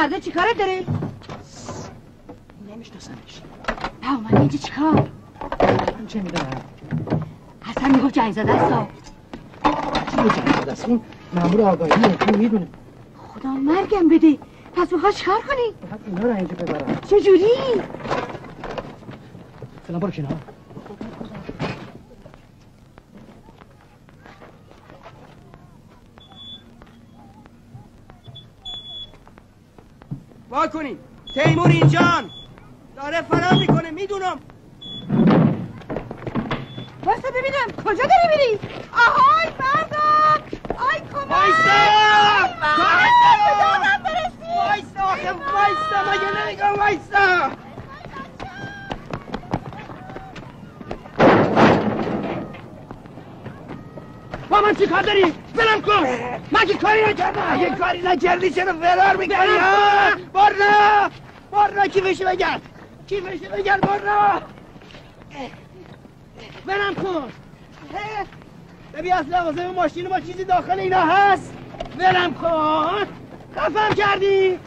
مرده چی کارت داره؟ نمیشناسمش نه اومده اینجا چی کار؟ من چه می‌دونم حسن می‌گفت جنگ زده است چی به جنگ زده است اون مامور آگاهی اون می‌دونه خدا مرگم بده پس می‌خواد چیکار کنی؟ فقط اینا رو اینجا ببرم چجوری؟ فعلا برو کنار کنین. تیمور اینجان. داره فرار می‌کنه می‌دونم. واسه ببینم کجا داری میری؟ آهای مردم! آی کمک! وایسا! برسی وایسا وایسا مگه نمیگم وایسا با من چی کار داری؟ برم کن! من که کاری نکردم! اگه کاری نکردی چرا فرار می‌کنی؟ ها؟ برنا برنا کیفشو بگرد کیفشو بگرد برنا برم کن ببین از لوازم ماشین ما چیزی داخل اینا هست ولم کن خفم کردی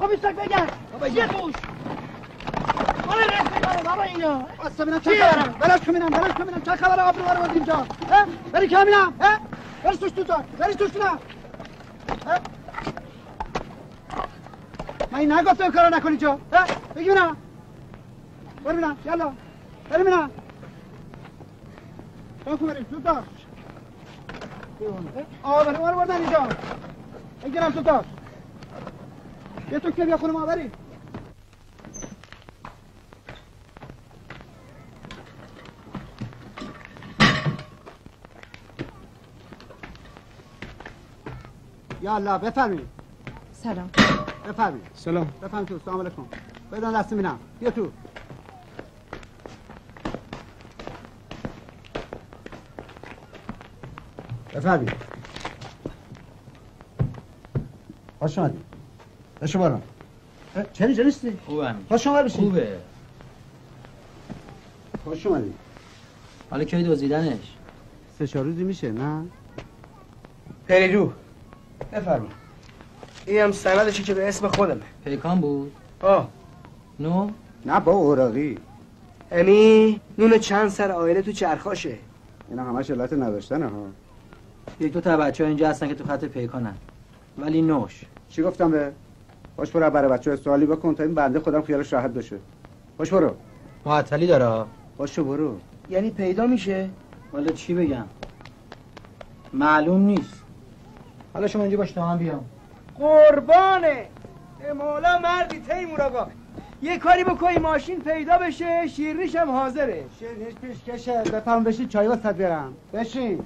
خب ایستاک بگرد یه گوش مال رفیقاره بابا اینا واسه ببینم چه چیه؟ خبره بلاش کن ببینم بلاش کن ببینم چه خبره آبرو رو اینجا؟ بری ها؟ برش توش تو تا برش توش نه من این نگفتم کارو نکنی جا بگی بینم برو بینم یالا بریم بینم باکو بریم. تا آه بریم برو بردن اینجا. بگیرم تو تا یه تو که بیا خونه ما بریم. یا الله بفرمایید. سلام. بفرمایید. سلام. بفرمایید تو. سلام علیکم. بدون دست می‌بینم بیا تو. بفرمایید. خوش اومدی. بشو بارا چه اینجا نیستی؟ خوبه همین خوش اومد بشی خوبه. خوش اومدی. حالا کی دزدیدنش؟ سه چهار روزی میشه نه؟ پریرو بفرمایید. این هم سندشی که به اسم خودمه. پیکان بود؟ آه. نو؟ نه با اوراقی. یعنی نون چند سر آیله تو چرخاشه. اینا همش علت نداشتنه ها. یک دو تا بچه ها اینجا هستن که تو خط پیکانن. ولی نوش. چی گفتم به؟ باش برو برای بچه سوالی بکن تا این بنده خودم خیالش راحت بشه باش برو. معطلی داره. باشو برو. یعنی پیدا میشه؟ والا چی بگم؟ معلوم نیست. حالا شما اینجا باش تا هم بیام. قربانه اه مولا مردی تیمور آقا. یه کاری بکنی ماشین پیدا بشه شیرینیش هم حاضره. شیرینیش پیش کشه. بفهم بشین چای بیارم. بشین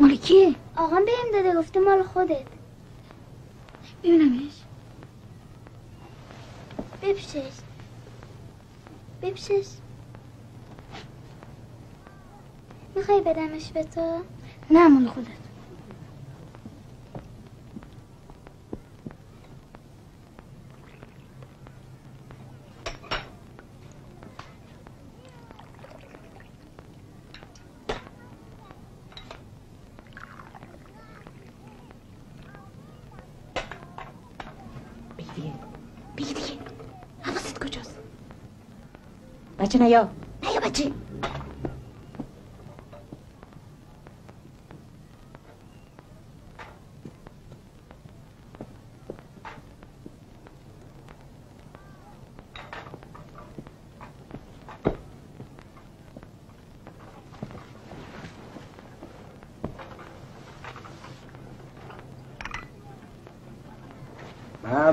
مال کیه؟ داده گفته مال خودت. ببینمش بپشش بپشش می‌خوای بدمش به تو؟ نه مال خودت. بگی دیگه بگی دیگه حواست کجاست بچه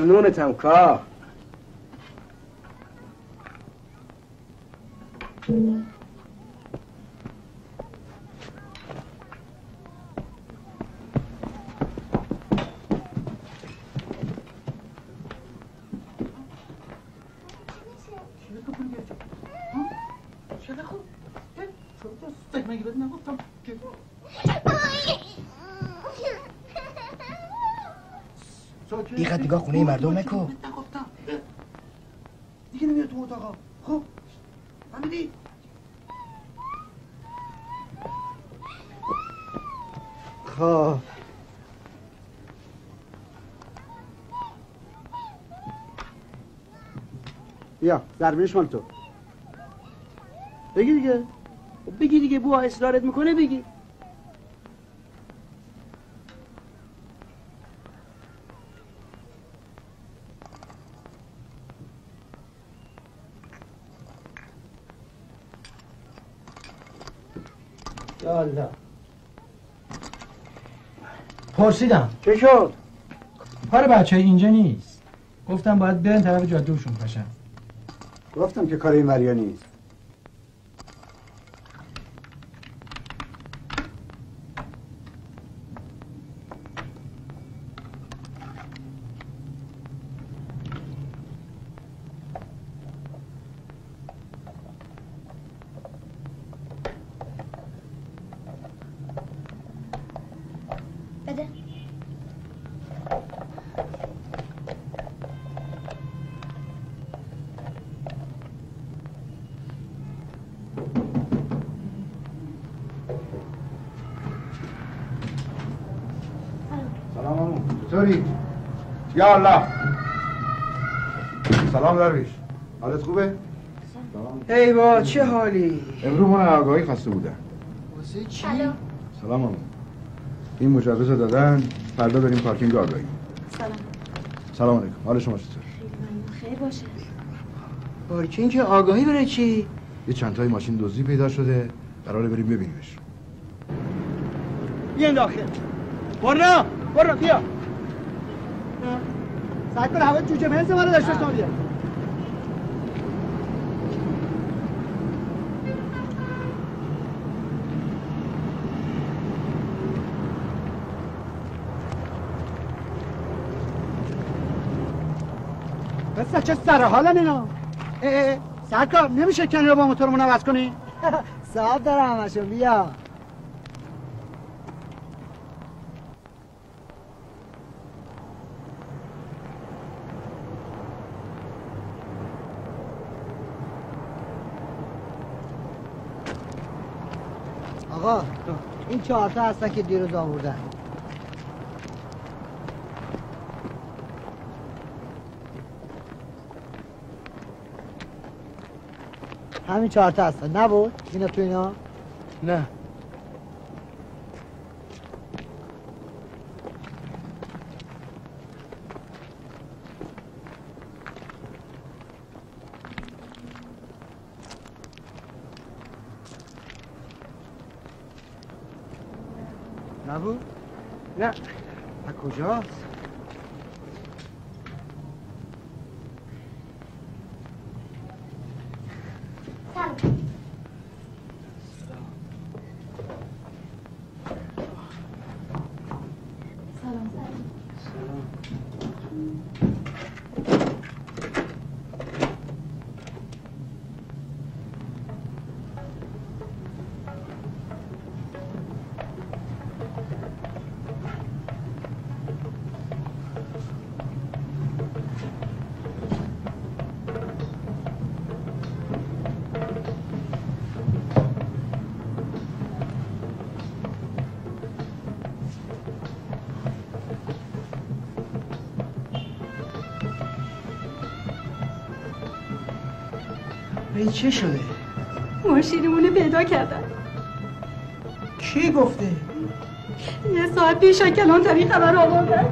ممنونتم کا دیگه دیگه خونه مردم نکن. دیگه نمیاد تو اتاقا. خب. فهمیدی؟ خب. بیا ضربینش مال تو. بگی دیگه. خب بگی دیگه بوا اصرارت می‌کنه بگی. پرسیدم. چه شد؟ کار بچه اینجا نیست. گفتم باید برن طرف جاده وشون پشن گفتم که کار این وریا نیست. یا الله. سلام درویش. حالت خوبه؟ ای با چه حالی؟ امروز من آگاهی خواسته بودن واسه چی؟ سلام مامان این مجوز رو دادن فردا بریم پارکینگ آگاهی. سلام. سلام علیکم. حال شما چطور؟ خیر باشه. پارکینگ آگاهی برای چی؟ یه چند تای ماشین دزدی پیدا شده. قراره بریم ببینیمش. بیاین داخل برنا برنا بیا. سعی کن هوا جوجه منز ما رو داشته باش بیا بسه چه سر حالن اینا؟ سرکار نمیشه کنی رو با موتورمون عوض کنی؟ صاحب داره همشو بیا آقا این چهارتا هستن که دیروز آوردن. همین چهارتا هستن. نبود؟ اینا تو اینا؟ نه نبود نه از کجاست ای چه شده؟ ماشینمونو پیدا کردن کی گفته؟ یه ساعت پیش کلانتری خبر آوردن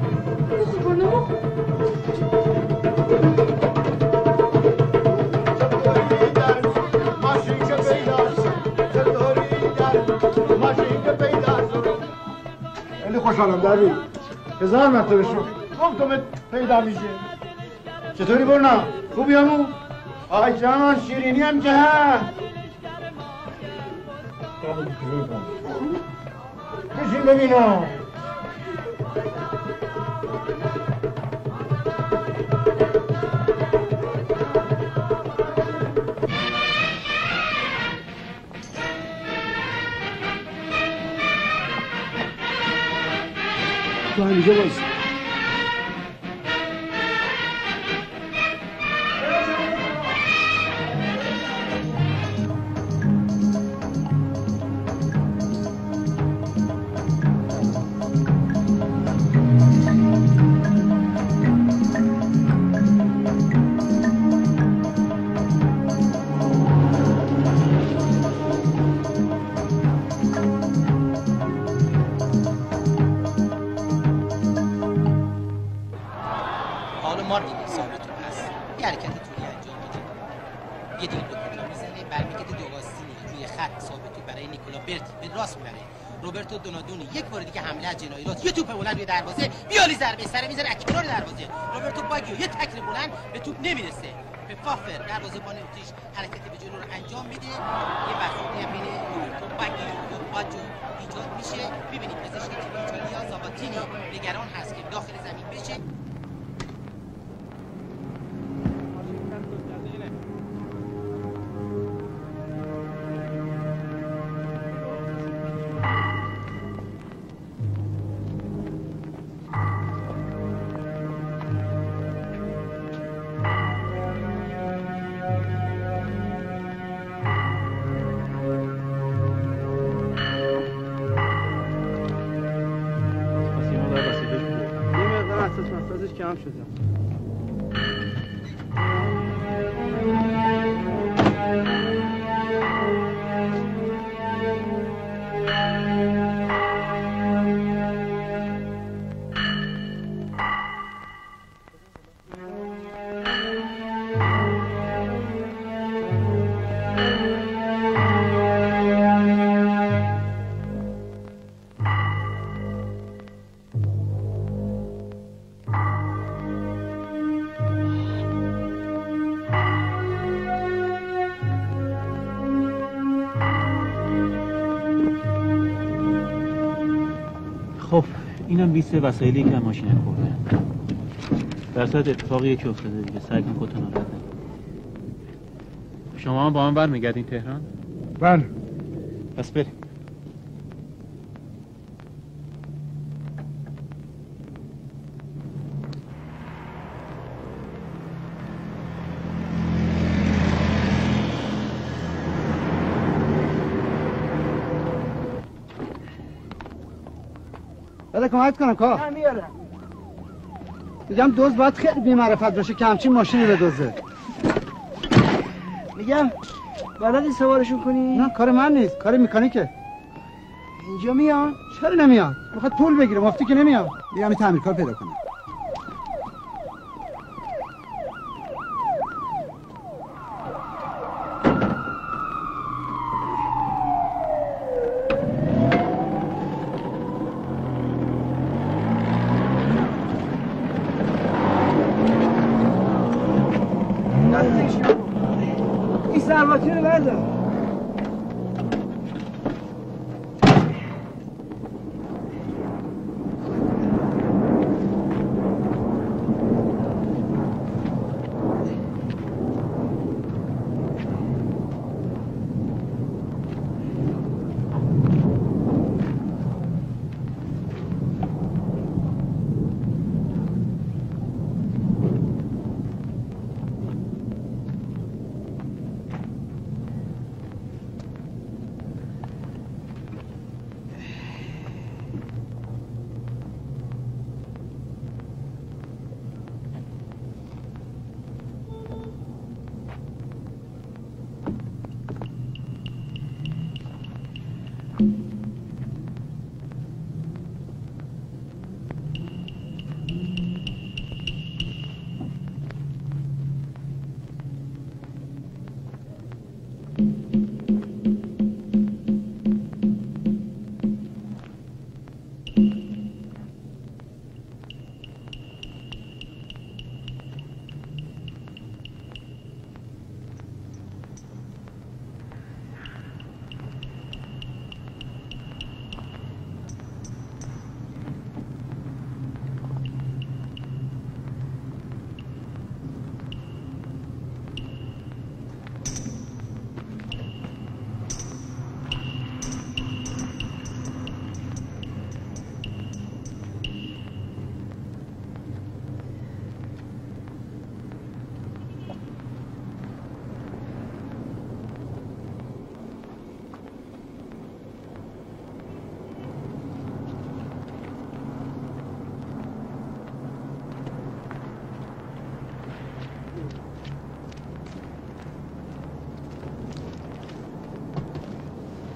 خیلی خوشحالم دروی هزار مرتبه شد گفتم پیدا میشه چطوری برنا؟ خوبی همون؟ آقای جان شیرینی هم که هست. بشین ببینم تو همینجا باز به فافر دروازه بان اتریش حرکت به جلو رو انجام میده اینم لیست وسایلی که ماشین خورده. در صورت اتفاقی یکی افتاده دیگه. سعی کن خودتون. شما هم با من برمیگردین تهران؟ بله. پس بریم. کمک کنم کار میگم دوز باید خیلی بیمعرفت باشه که همچین ماشینی به دوزه میگم بلدی سوارشون کنی؟ نه کار من نیست کار مکانیکه. اینجا میان؟ چرا نمیاد می‌خواد پول بگیره مفتی که نمیاد میگم این تعمیرکار پیدا کنم.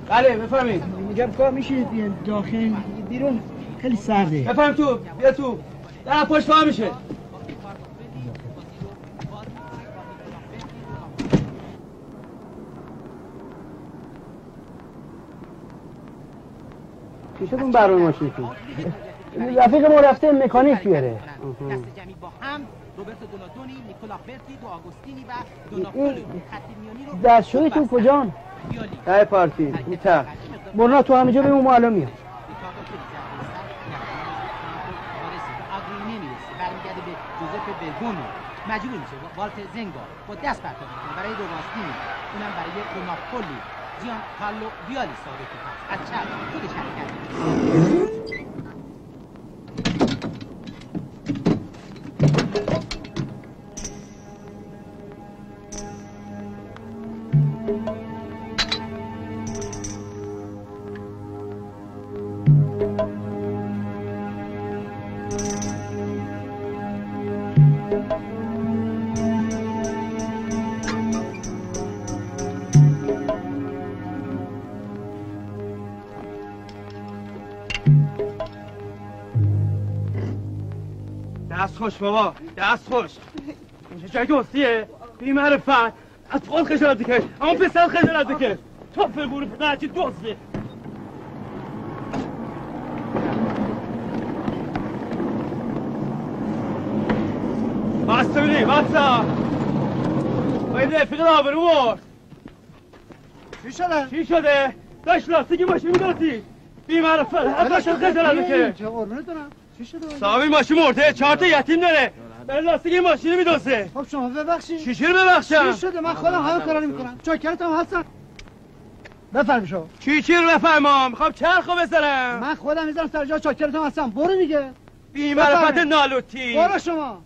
بله بفهمید میگم کار میشه بیان داخل بیرون. خیلی سرده. بفهم تو بیا تو. در پشت پا میشه. چی شد اون برای ماشینتون رفیق ما رفته مکانیک بیاره. دست جمعی با هم روبرتو دوناتونی نیکولا برتی دو آگوستینی و دوناپولو خط میانی رو دستشویتون کجان؟ ته پارتی این ته برنا تو همینجا بمون ما الان میام. به مجبور میشه والت زنگا. با دست برای دو اونم برای جیان بیالی ثابت از خودش حرکت خوش بابا دست خوش. اینجا جای دوستیه؟ بی معرفت از خود خجالت بکش اما پسر خجالت بکش تو فگور پدر چی دوستی بسته بینی بسته. باید رفیق آبرو برد. چی شده؟ چی شده؟ داشت لاستیک ماشین میدازی بی معرفت از داشت خجالت بکش چه قربونت دارم چی شده؟ صاحب این ماشین مرده چهار تا یتیم داره. برای لاستیک این ماشین میدازه خب شما ببخشید. چی چی رو ببخشم؟ چی شده؟ من خودم همه کارا می‌کنم چاکرتم هستم بفرمی شما. چی چی رو بفهمم می‌خوام چرخو بذارم من خودم می‌ذارم سر جا چاکرتم هستم. برو دیگه. بی معرفت بفرمایید. نالوتی. برو شما.